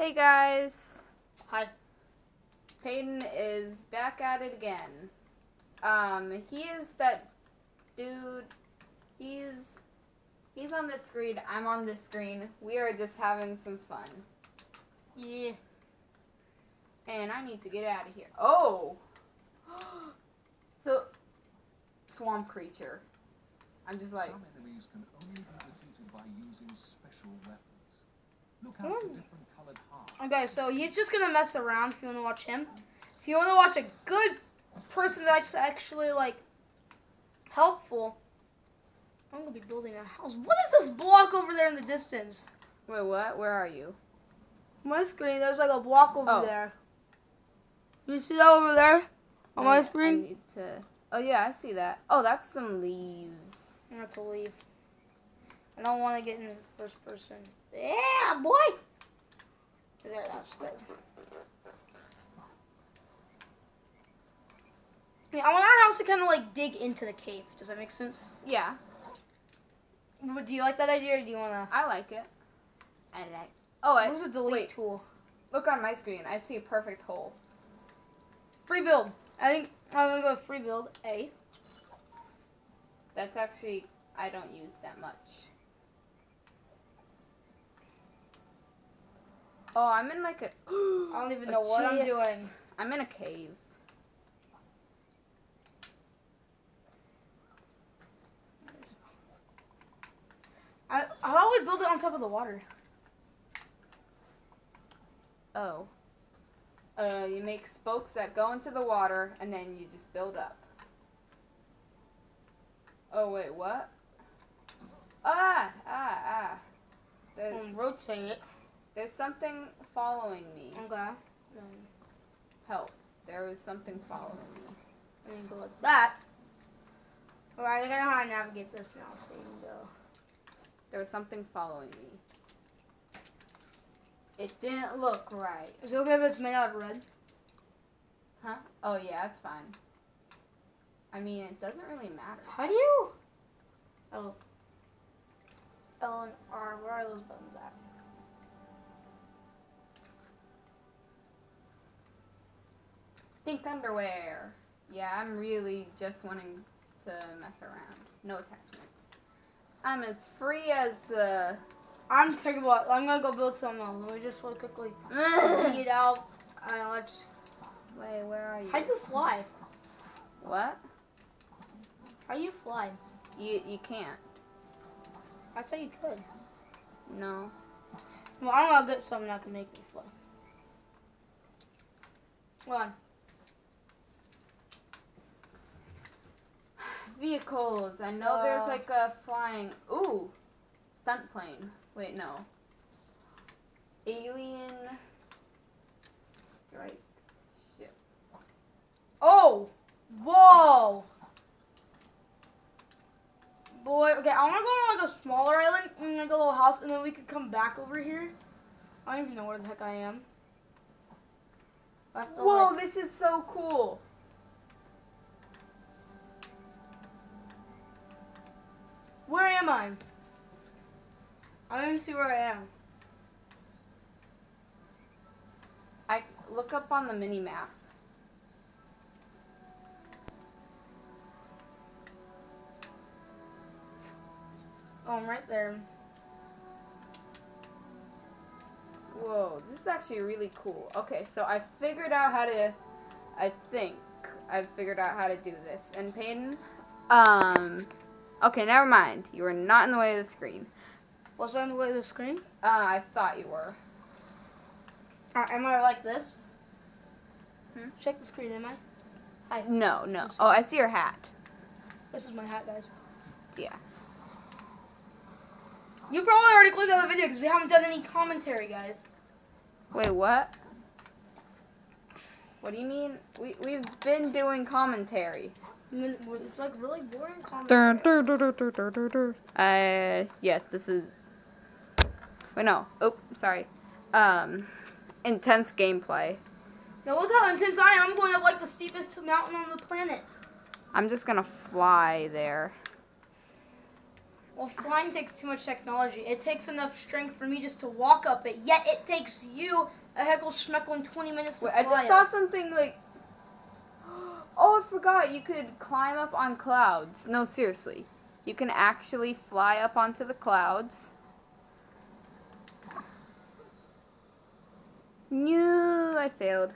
Hey guys, Hi. Peyton is back at it again. Um, he is that dude. He's he's on this screen. I'm on this screen. We are just having some fun, Yeah. and I need to get out of here. Oh, so swamp creature. I'm just like, Some enemies can only be defeated by using special weapons. Mm. Okay, so he's just gonna mess around if you wanna watch him. If you wanna watch a good person that's actually like helpful, I'm gonna be building a house. What is this block over there in the distance? wait, what? Where are you? My screen, there's like a block over Oh. there. You see that over there on I- my I screen? need to. Oh yeah, I see that. Oh, that's some leaves. I have to leave. I don't want to get into the first person. Yeah, boy. There, that's good. Yeah, I want our house to kind of like dig into the cave. Does that make sense? Yeah, But Do you like that idea, or do you want to? I like it. I like. Oh, I, Where's the delete wait. tool? look on my screen. I see a perfect hole. Free build. I think I'm gonna go with free build A. That's actually I don't use that much. Oh, I'm in like a. I don't even know what I'm doing. I'm in a cave. I how about we build it on top of the water? Oh. Uh, you make spokes that go into the water, and then you just build up. Oh wait, what? Ah, ah, ah. Um, rotate it. There's something following me. Okay. Then um, Help. There is something following me. and then go like that. Alright, I gotta know how to navigate this now. So you can go. There was something following me. It didn't look right. Is it okay if it's made out of red? Huh? Oh yeah, it's fine. I mean, it doesn't really matter. How do you? Oh. L and R. Where are those buttons at? Pink underwear. Yeah, I'm really just wanting to mess around. No attachment. I'm as free as uh I'm terrible. I'm gonna go build some. Uh, let me just really quickly it out. Uh, let's. Wait, where are you? How do you fly? What? How do you fly? You you can't. I thought you could. No. Well, I'm gonna get something that can make me fly. Hold on. Vehicles. I know there's Uh. like a flying. Ooh, stunt plane. Wait, no. Alien strike ship. Oh! Whoa! Boy, okay, I wanna go to like a smaller island and like a little house and then we could come back over here. I don't even know where the heck I am. I Whoa, like- this is so cool. Where am I? I don't even see where I am. I look up on the mini map. Oh, I'm right there. Whoa, this is actually really cool. Okay, so I figured out how to. I think I've figured out how to do this. And Peyton, um, okay, never mind. You were not in the way of the screen. Was I in the way of the screen? Uh, I thought you were. Uh, am I like this? Hmm? Check the screen, am I? Hi. No, no. Oh, I see your hat. This is my hat, guys. Yeah. You probably already clicked on the video because we haven't done any commentary, guys. Wait, what? What do you mean? We we've been doing commentary. It's like really boring commentary. Uh, yes, this is. Wait, no. Oh, sorry. Um, intense gameplay. Now look how intense I am. I'm going up like the steepest mountain on the planet. I'm just gonna fly there. Well, flying takes too much technology. It takes enough strength for me just to walk up it. Yet it takes you a heckle schmeckling 20 minutes to Wait, I just saw something like. Oh, I forgot. You could climb up on clouds. No, seriously. You can actually fly up onto the clouds. No, I failed.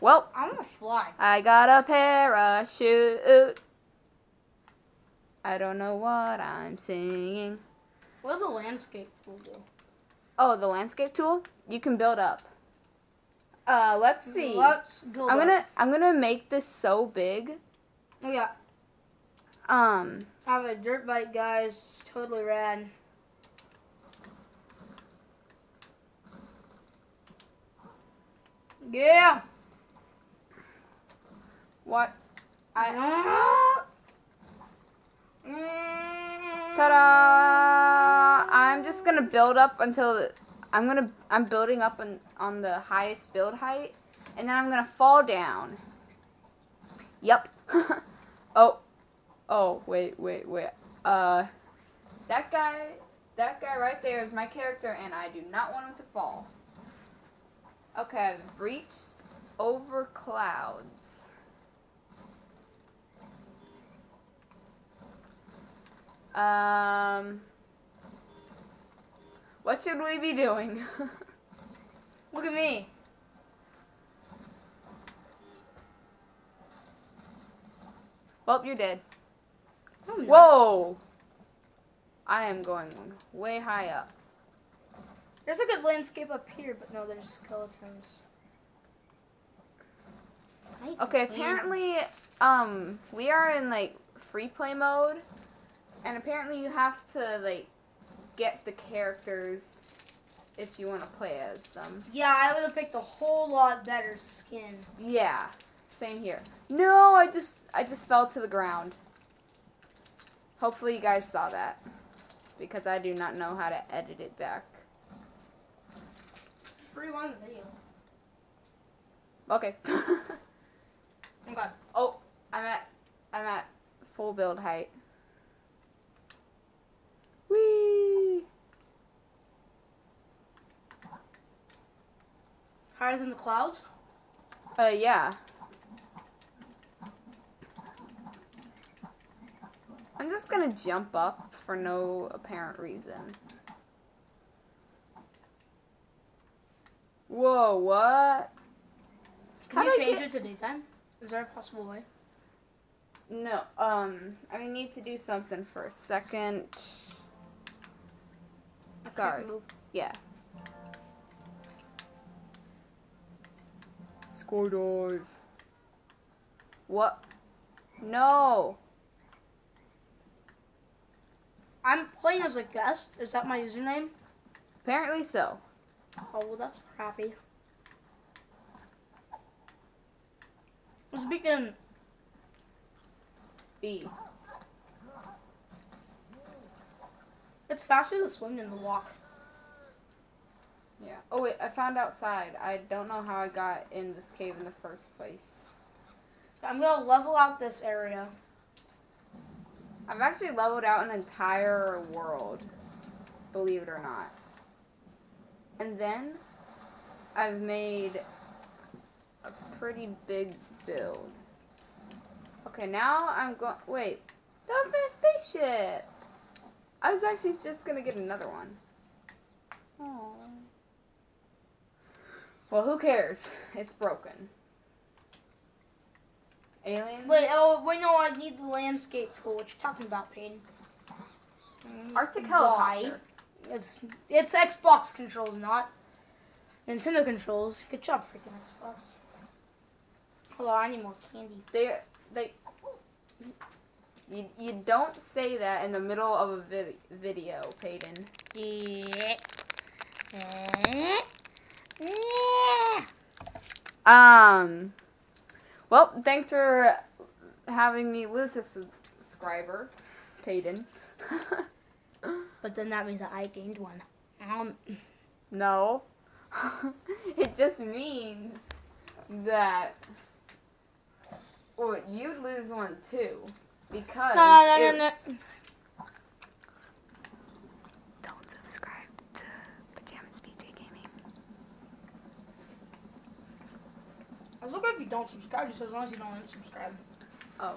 Well, I'm gonna fly. I got a parachute. I don't know what I'm singing. What does a landscape tool do? Oh, the landscape tool? You can build up. Uh, let's see. Let's I'm gonna I'm gonna make this so big. Oh yeah, Um, I have a dirt bike, guys. It's totally rad. Yeah. what? I Mm. ta-da! I'm just gonna build up until I'm gonna I'm building up on on the highest build height, and then I'm gonna fall down. Yep. oh, oh wait wait wait. Uh, that guy that guy right there is my character, and I do not want him to fall. Okay, I've reached over clouds. Um, what should we be doing? Look at me. well, you're dead. No, Whoa! I am going way high up. There's a good landscape up here, but no, there's skeletons. I need to Okay, apparently, um, we are in like free play mode, and apparently you have to like get the characters if you want to play as them. Yeah, I would have picked a whole lot better skin. Yeah, same here. No, I just I just fell to the ground. Hopefully you guys saw that because I do not know how to edit it back. Rewind the video. Okay. Okay. oh, I'm at I'm at full build height. Whee! Higher than the clouds? Uh, yeah. I'm just gonna jump up for no apparent reason. Whoa, what? Can How you I change get- it to daytime? Is there a possible way? No, um, I need to do something for a second. Sorry. move. Yeah. Skydive. What? No. I'm playing as a guest. Is that my username? Apparently so. Oh, well, that's crappy. Speaking, B. it's faster to swim than to walk. Yeah. Oh wait, I found outside. I don't know how I got in this cave in the first place. So I'm gonna level out this area. I've actually leveled out an entire world, believe it or not. And then I've made a pretty big build. Okay, now I'm going. Wait, that was my spaceship. I was actually just gonna get another one. Aww. Well, who cares? It's broken. Alien. Wait, oh, wait, no, I need the landscape tool. What you talking about, Payne? Arctic Why? helicopter. It's it's Xbox controls, not Nintendo controls. Good job, freaking Xbox. Hold on, I need more candy. They they you, you don't say that in the middle of a vid- video, Peyton. Yeah. Um. Well, thanks for having me lose a subscriber, Peyton. But then that means that I gained one. Um, no. it just means that well, you'd lose one too because no, no, no, no. It's okay if you don't subscribe, just as long as you don't unsubscribe. Oh.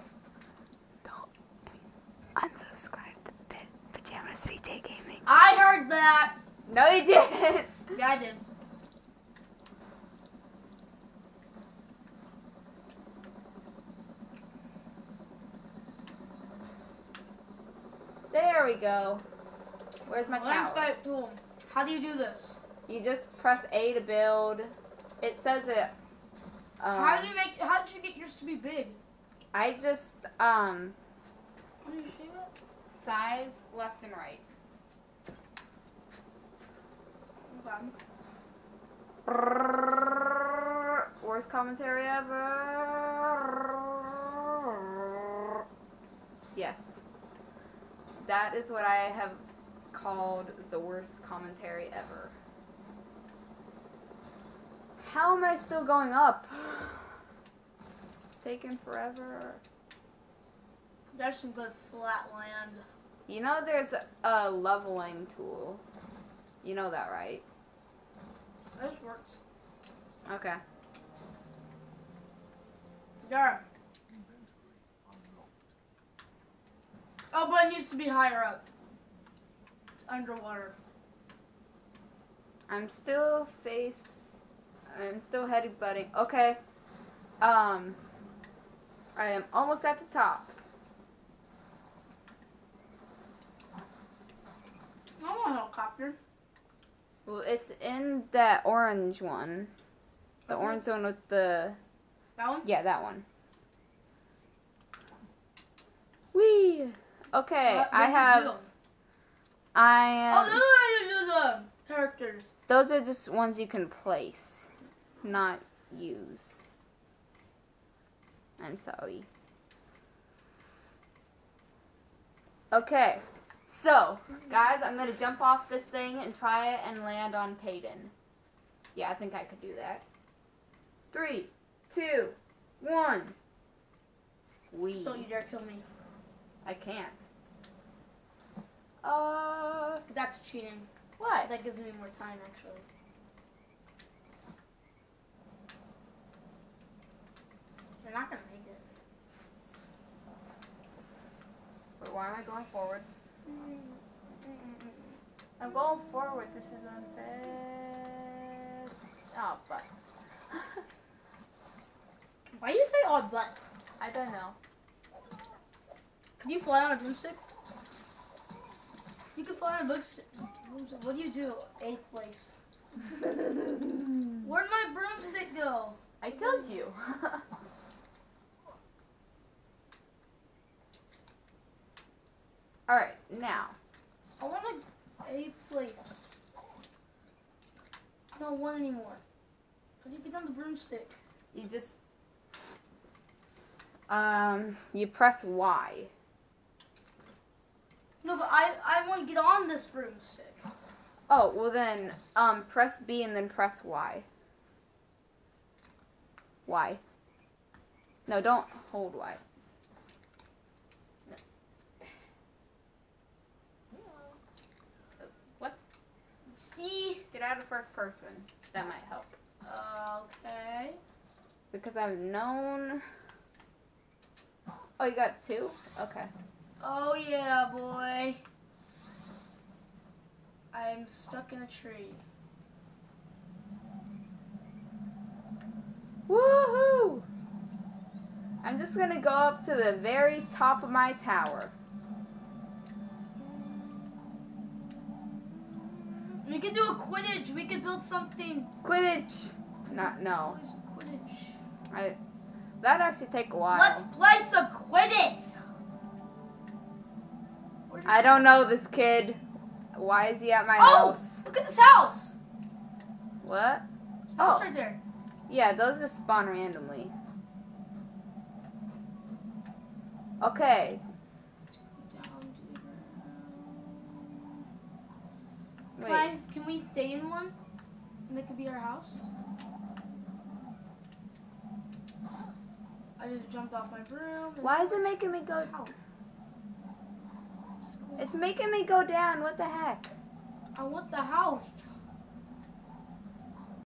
Don't unsubscribe to Pit Pajamas PJ Gaming. I heard that. No, you didn't. Yeah, I did. There we go. Where's my tower? Landscape tool. How do you do this? You just press A to build. It says it. Um, how do you make? How did you get yours to be big? I just um do you shave it? size left and right. Okay. Worst commentary ever. Yes. That is what I have called the worst commentary ever. How am I still going up? It's taking forever. There's some good flat land. You know there's a leveling tool. You know that, right? This works. Okay. There. Oh, but it needs to be higher up. It's underwater. I'm still face. I'm still headbutting. Okay. Um. I am almost at the top. I want a helicopter. Well, it's in that orange one. The Okay. orange one with the. That one? Yeah, that one. Whee! Okay, What I have. I Oh, am. how you do the characters. Those are just ones you can place, not use. I'm sorry. Okay, so guys, I'm gonna jump off this thing and try it and land on Peyton. Yeah, I think I could do that. Three, two, one. We. Don't you dare kill me. I can't. Uh, That's cheating. what? That gives me more time, actually. You're not gonna make it. Wait, why am I going forward? Mm, mm, mm, I'm going forward. This is unfair. Oh, butts. Why do you say odd butt? I don't know. Can you fly on a broomstick? You can fly on a broomstick. What do you do? A place. Where'd my broomstick go? I killed you. All right, now. I want a, a place. Not one anymore. How do you get on the broomstick? You just um you press Y. No, but I, I want to get on this broomstick. Oh, well then um press B and then press Y. Y. No, don't hold Y. Just- no. What? See? Get out of first person. That might help. Okay. Because I've known Oh, you got two? Okay. Oh yeah, boy. I'm stuck in a tree. Woohoo! I'm just gonna go up to the very top of my tower. We could do a Quidditch. We could build something. Quidditch! Not no. Quidditch. I that'd actually take a while. Let's play some Quidditch. I don't know this kid. Why is he at my Oh! house? Look at this house. What? Oh. right there. Yeah, those just spawn randomly. Okay. Wait. Guys, can we stay in one? And that could be our house. I just jumped off my broom. Why is it making me go Ow. Go- It's making me go down. What the heck? I want the house.